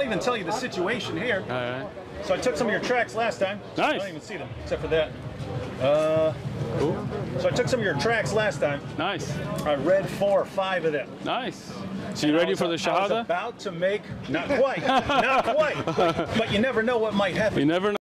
I'll even tell you the situation here. All right. So I took some of your tracks last time. I Nice. don't even see them except for that. Uh, so I took some of your tracks last time. Nice. I read four or five of them. Nice. So you ready was- for the I was Shahada? about to make, not quite, not quite, but, but you never know what might happen. You never know.